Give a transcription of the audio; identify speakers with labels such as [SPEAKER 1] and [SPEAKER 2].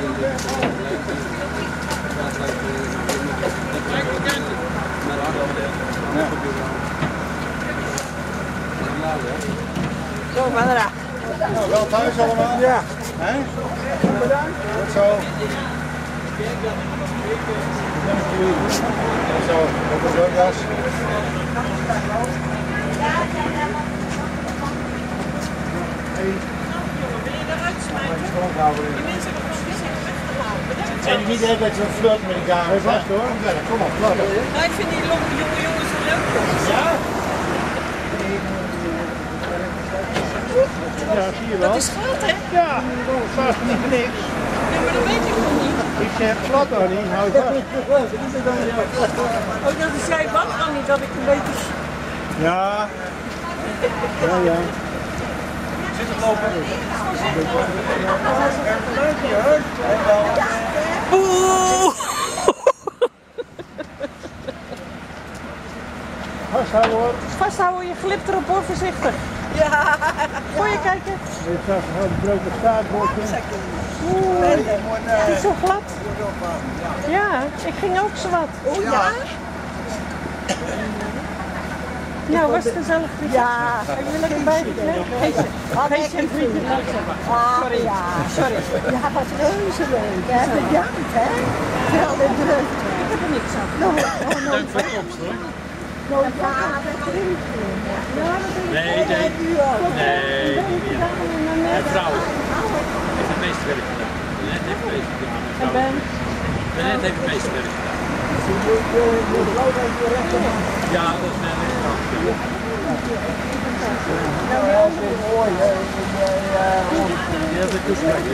[SPEAKER 1] Zo, Madra.
[SPEAKER 2] Nou, wel thuis allemaal? Ja. Hè? Bedankt. Goed zo. Zo, op de zojas.
[SPEAKER 3] En niet echt dat je een flirt met elkaar
[SPEAKER 2] Even vast hoor. Ja, kom op, het.
[SPEAKER 1] Nou, ik vind die jonge jonge jongens zo leuk.
[SPEAKER 3] Ja?
[SPEAKER 2] Ja, zie je wel.
[SPEAKER 1] Dat is glad, hè?
[SPEAKER 2] Ja, vast niet voor niks.
[SPEAKER 1] Ja, maar dat weet ik nog niet.
[SPEAKER 2] Ik zeg glad Annie, hou je vast.
[SPEAKER 1] Oh, dat is jij bang, Annie, dat ik een beetje...
[SPEAKER 2] Ja. Ja, ja.
[SPEAKER 1] Boe!
[SPEAKER 2] Vasthouden hoor.
[SPEAKER 1] Vasthouden, je glipt erop hoor, voorzichtig. Ja. Voor je kijken.
[SPEAKER 2] Dit zag gewoon een broken staartbordje.
[SPEAKER 1] Oeh, het is zo glad. Ja, ik ging ook zo wat. Oh ja? Nou, was het gezellig? Ja. Heb je lekker bij geef ze een vriendje. Sorry. Ja, sorry.
[SPEAKER 4] Ja, wat reuze leuk, hè? Bedankt, hè? Wel de druk.
[SPEAKER 1] Ik heb er niks aan.
[SPEAKER 4] Nou, oh, nou, nou. Ja, dat denk ik.
[SPEAKER 5] Nee, nee.
[SPEAKER 4] Dat.
[SPEAKER 5] Nee,
[SPEAKER 4] Dat gedaan, en
[SPEAKER 5] vrouwen. heeft het meeste werk gedaan. Net heeft het meeste gedaan.
[SPEAKER 1] En Ben?
[SPEAKER 5] Heeft het meeste werk gedaan. Ja, dat is mijn rechterhand.
[SPEAKER 3] Mooi, hè?
[SPEAKER 5] Die heb ik toespraak.